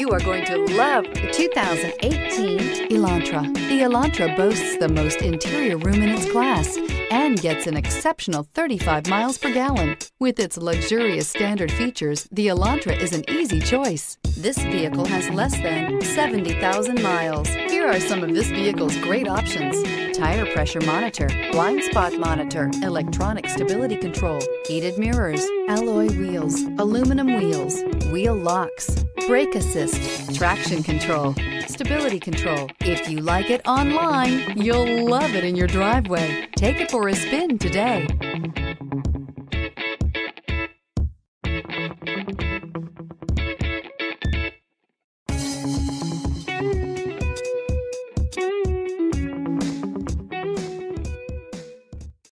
You are going to love the 2018 Elantra. The Elantra boasts the most interior room in its class and gets an exceptional 35 miles per gallon. With its luxurious standard features, the Elantra is an easy choice. This vehicle has less than 70,000 miles. Here are some of this vehicle's great options. Tire pressure monitor, blind spot monitor, electronic stability control, heated mirrors, alloy wheels, aluminum wheels, wheel locks, brake assist, traction control, stability control. If you like it online, you'll love it in your driveway. Take it for a spin today.